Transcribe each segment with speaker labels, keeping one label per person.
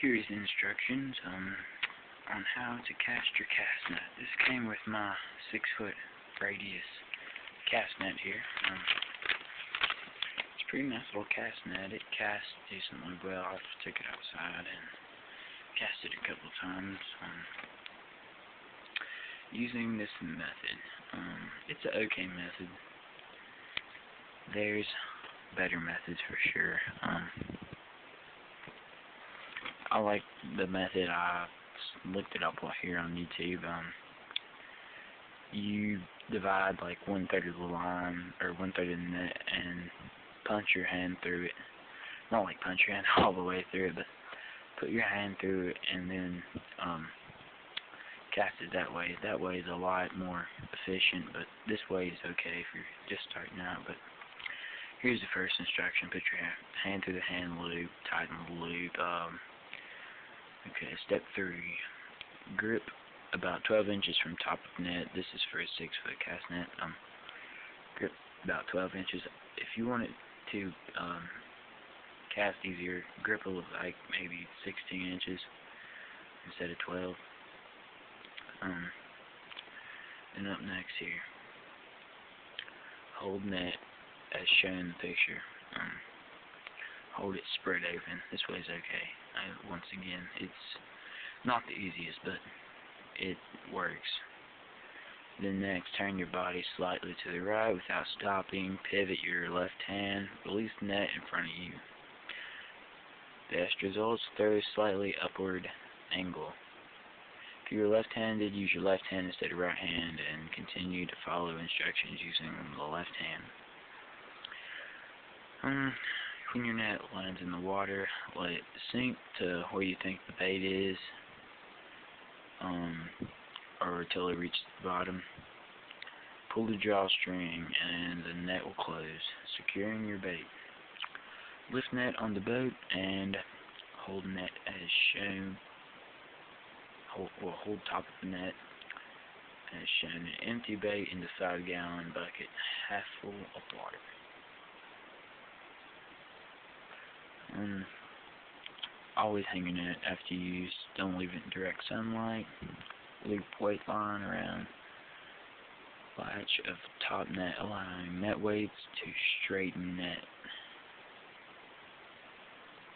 Speaker 1: Here's instructions um, on how to cast your cast net. This came with my six foot radius cast net here. Um, it's a pretty nice little cast net. It casts decently well. I took it outside and cast it a couple times. Um, using this method. Um, it's an okay method. There's better methods for sure. I like the method I looked it up here on YouTube. Um, you divide like one third of the line or one third of the net and punch your hand through it. Not like punch your hand all the way through it, but put your hand through it and then um, cast it that way. That way is a lot more efficient, but this way is okay if you're just starting out. But here's the first instruction: put your hand through the hand loop, tighten the loop. Um, Okay, step three. Grip about 12 inches from top of net. This is for a 6 foot cast net. Um, grip about 12 inches. If you want it to um, cast easier, grip a like maybe 16 inches instead of 12. Um, and up next here, hold net as shown in the picture. Um, hold it spread open. This way is okay. I, once again, it's not the easiest, but it works. Then next, turn your body slightly to the right without stopping. Pivot your left hand. Release the net in front of you. Best results, throw slightly upward angle. If you're left-handed, use your left hand instead of right hand and continue to follow instructions using the left hand. Um, when your net lands in the water, let it sink to where you think the bait is, um, or until it reaches the bottom. Pull the drawstring and the net will close, securing your bait. Lift net on the boat and hold net as shown. Hold, well, hold top of the net as shown. Empty bait in the 5 gallon bucket, half full of water. Um, always hang your net after use. Don't leave it in direct sunlight. Leave weight line around latch of top net, allowing net weights to straighten net.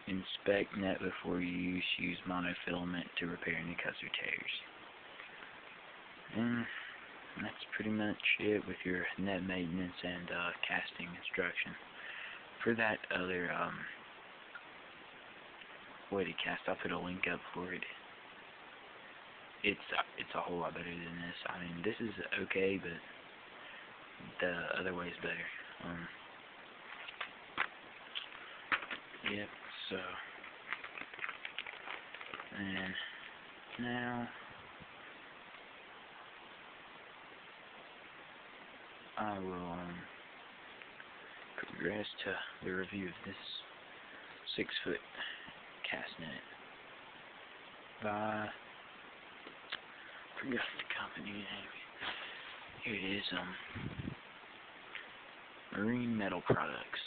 Speaker 1: Inspect net before you use. Use monofilament to repair any cuts or tears. And that's pretty much it with your net maintenance and uh, casting instruction. For that other um, way to cast. I'll put a link up for it. It's it's a whole lot better than this. I mean, this is okay, but the other way is better. Um, yep. So, and now I will um, progress to the review of this six foot Castnet by forgot the company name. Here it is, um Marine Metal Products.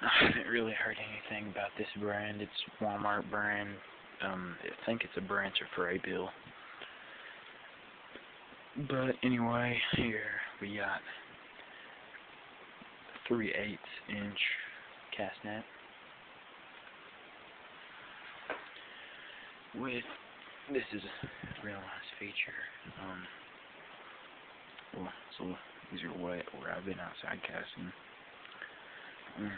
Speaker 1: I haven't really heard anything about this brand. It's Walmart brand. Um, I think it's a branch of Frabill. But anyway, here we got 3 8 inch cast net. With this is a real nice feature. Um well these are wet where I've been outside casting. Um,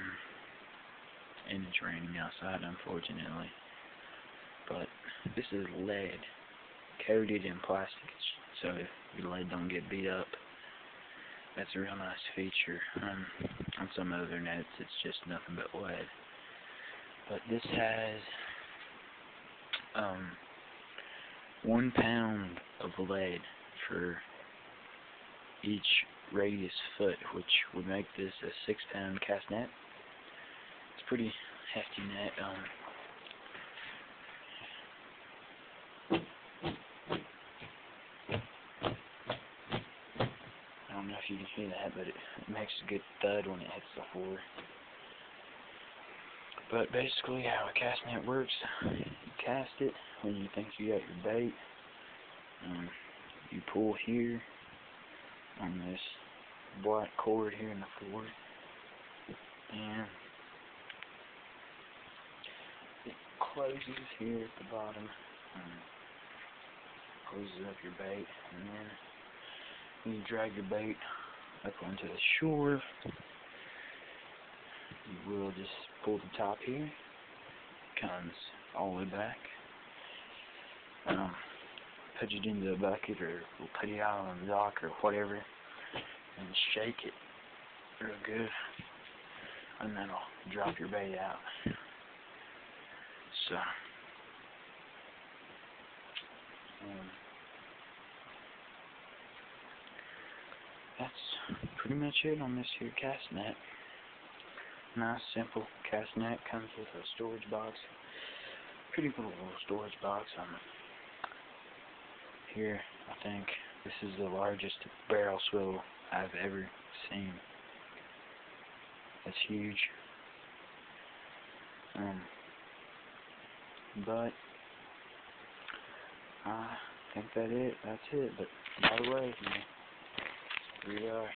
Speaker 1: and it's raining outside unfortunately. But this is lead coated in plastic so if your lead don't get beat up that's a real nice feature. Um, on some other nets, it's just nothing but lead. But this has um, one pound of lead for each radius foot, which would make this a six pound cast net. It's pretty hefty net. Um, if you can see that, but it, makes a good thud when it hits the floor. But basically, how a cast net works, you cast it when you think you got your bait. Um, you pull here on this black cord here in the floor, and it closes here at the bottom. Um, closes up your bait, and then you drag your bait up onto the shore. You will just pull the top here, comes all the way back. Um, put it into a bucket or put it out on the dock or whatever and shake it real good and that'll drop your bait out. So um, that's pretty much it on this here cast net. Nice simple cast net comes with a storage box. Pretty cool little storage box. Um, here, I think this is the largest barrel swivel I've ever seen. It's huge. Um, but I think that it. That's it. But by the way, we are.